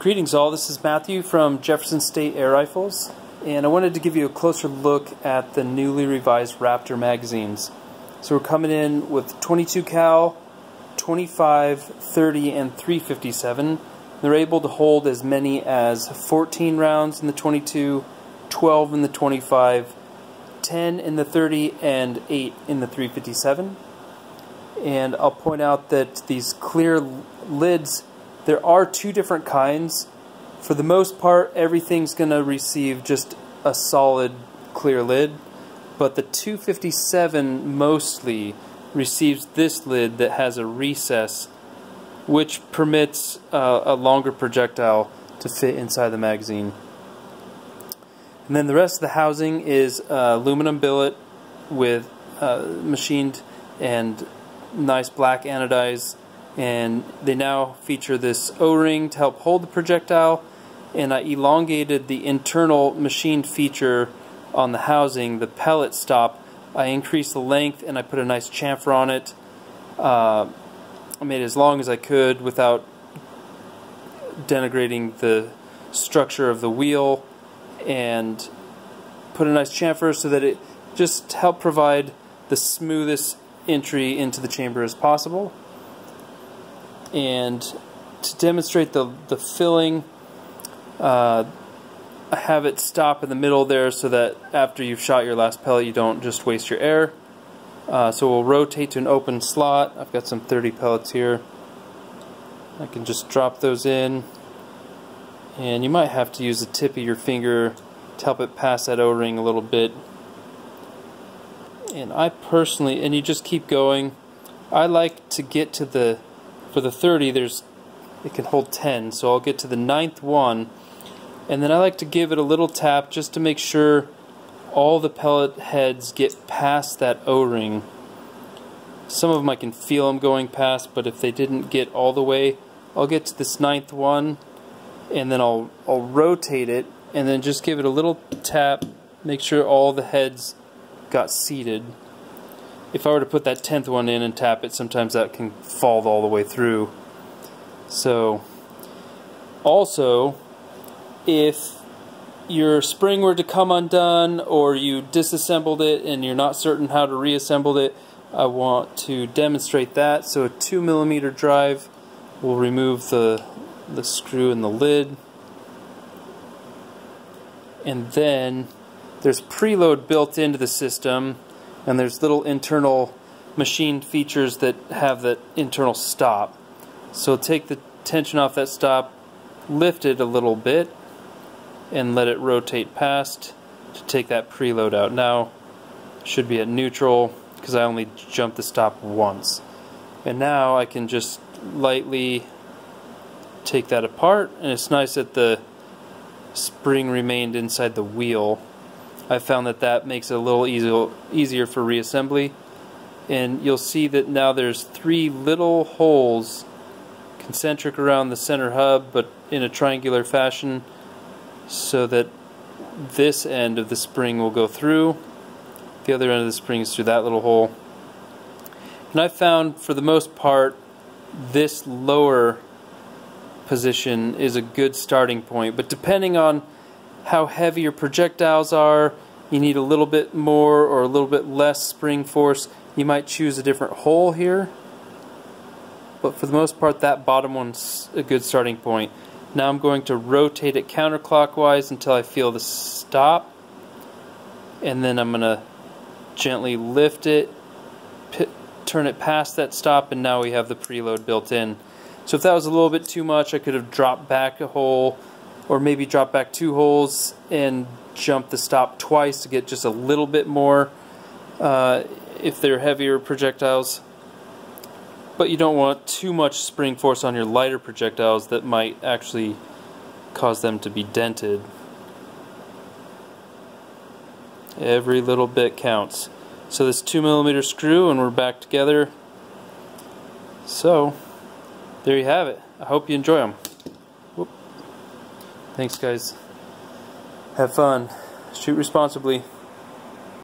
Greetings all, this is Matthew from Jefferson State Air Rifles and I wanted to give you a closer look at the newly revised Raptor magazines. So we're coming in with 22 cal, 25, 30, and 357. They're able to hold as many as 14 rounds in the 22, 12 in the 25, 10 in the 30, and 8 in the 357. And I'll point out that these clear lids there are two different kinds. For the most part, everything's going to receive just a solid clear lid, but the 257 mostly receives this lid that has a recess which permits uh, a longer projectile to fit inside the magazine. And then the rest of the housing is uh, aluminum billet with uh, machined and nice black anodized and they now feature this O-ring to help hold the projectile and I elongated the internal machined feature on the housing, the pellet stop. I increased the length and I put a nice chamfer on it. Uh, I made it as long as I could without denigrating the structure of the wheel and put a nice chamfer so that it just helped provide the smoothest entry into the chamber as possible and to demonstrate the, the filling uh, have it stop in the middle there so that after you've shot your last pellet you don't just waste your air. Uh, so we'll rotate to an open slot. I've got some 30 pellets here. I can just drop those in. And you might have to use the tip of your finger to help it pass that o-ring a little bit. And I personally and you just keep going. I like to get to the for the 30 there's it can hold 10 so I'll get to the ninth one. And then I like to give it a little tap just to make sure all the pellet heads get past that o-ring. Some of them I can feel them going past but if they didn't get all the way I'll get to this ninth one and then I'll, I'll rotate it and then just give it a little tap make sure all the heads got seated if I were to put that 10th one in and tap it, sometimes that can fall all the way through. So, also, if your spring were to come undone or you disassembled it and you're not certain how to reassemble it, I want to demonstrate that. So a 2 millimeter drive will remove the, the screw in the lid. And then there's preload built into the system and there's little internal machined features that have that internal stop. So take the tension off that stop, lift it a little bit, and let it rotate past to take that preload out. Now should be at neutral because I only jumped the stop once. And now I can just lightly take that apart and it's nice that the spring remained inside the wheel I found that that makes it a little easy, easier for reassembly. And you'll see that now there's three little holes concentric around the center hub, but in a triangular fashion, so that this end of the spring will go through. The other end of the spring is through that little hole. And I found, for the most part, this lower position is a good starting point. But depending on how heavy your projectiles are. You need a little bit more or a little bit less spring force. You might choose a different hole here. But for the most part, that bottom one's a good starting point. Now I'm going to rotate it counterclockwise until I feel the stop. And then I'm going to gently lift it, turn it past that stop, and now we have the preload built in. So if that was a little bit too much, I could have dropped back a hole or maybe drop back two holes and jump the stop twice to get just a little bit more uh, if they're heavier projectiles. But you don't want too much spring force on your lighter projectiles that might actually cause them to be dented. Every little bit counts. So this 2 millimeter screw and we're back together. So, there you have it. I hope you enjoy them. Thanks, guys. Have fun. Shoot responsibly.